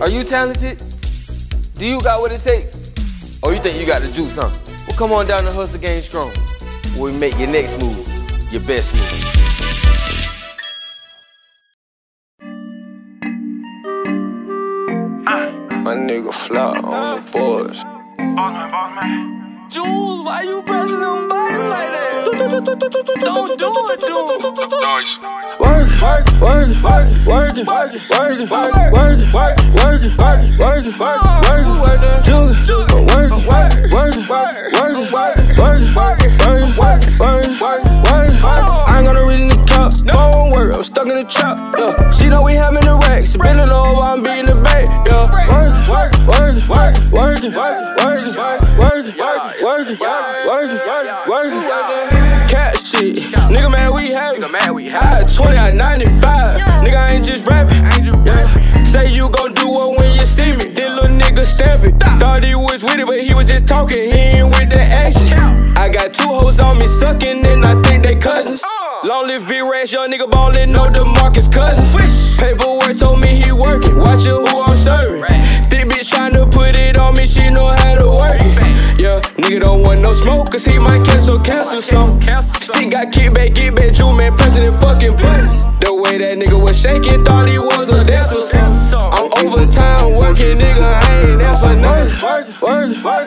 Are you talented? Do you got what it takes? Or you think you got the juice, huh? Well, come on down to Hustle Game Strong, where we make your next move your best move. My nigga fly on the boards. Jules, why you pressing them buttons like that? Don't do it, dude. Nice. Work, work, work, work, work, work, work, work, work, work, work, work, work, work, work, work, Jules, work, work, work, work, work, work, work, work, work, work, work, work, work. I ain't gonna reason to talk. Don't worry, I'm stuck in the trap. Yeah, she know we having the racks. Spinning low while I'm beating the bait. Yeah, work, work, work, work, work, work, work, work, work, work, work, work, work, work, work. Cat shit, nigga man, we happy. Nigga, man, we I had 20 at 95. Nigga, I ain't just rapping. Talking. He ain't with the action. I got two hoes on me sucking, and I think they cousins. Long live B Rash, young nigga ballin', know DeMarcus Cousins. Paperwork told me he working. Watchin' who I'm serving. Thick bitch tryna put it on me, she know how to work it. Yeah, nigga don't want no smoke, cause he might cancel, cancel some. Stick got kickback, get back, Jew man, pressing and fucking buttons. The way that nigga was shaking, thought he was a dancer.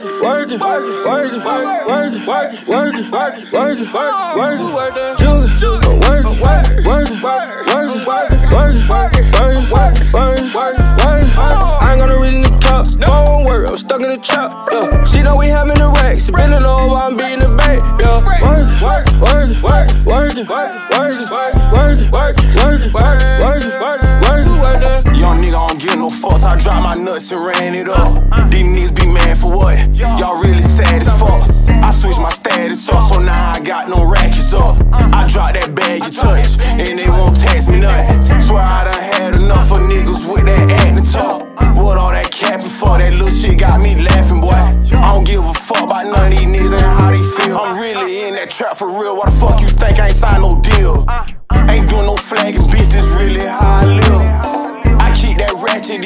Work, work, work, work, work, work, work, work, work, work, work, work, work, Julie, work, work, work, work, work, work, work, work, work, work, work, work, work. I ain't gonna reason to talk. Don't worry, I'm stuck in the trap. Yeah, she know we having the racks. Spinning low while I'm beating the bait. Yeah, work, work, work, work, work, work, work, work, work, work, work, work, work, work, work, work. I dropped my nuts and ran it up. These niggas be mad for what? Y'all really sad as fuck. I switched my status up, so now I got no rackets up. I drop that bag you touch, and they won't tax me nothing. Swear I done had enough of niggas with that acting talk. What all that capping for? That little shit got me laughing, boy. I don't give a fuck about none of these niggas and how they feel. I'm really in that trap for real. Why the fuck you think I ain't signed no deal? Ain't doing no flagging, bitch. This really how I live. I keep that ratchet,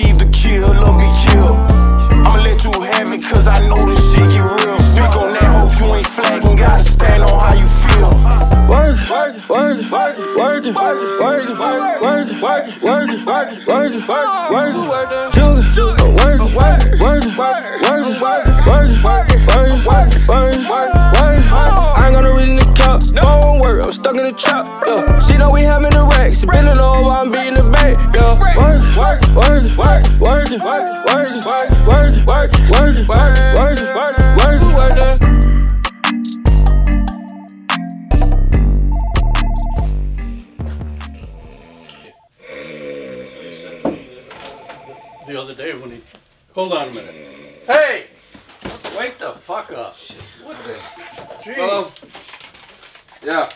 Work, work, work, work, work, work, work, work, work, work, work, work, work, work, work, Julie, work, work, work, work, work, work, work, work, work, work, work, work, work. I ain't gonna reason to talk. Don't worry, I'm stuck in the trap. Yeah, she know we having the racks. Spinning low while I'm beating the bait. Yeah, work, work, work, work, work, work, work, work, work, work, work, work, the other day when he, hold on a minute. Hey! Wake the fuck up. What the? Hello? Yeah.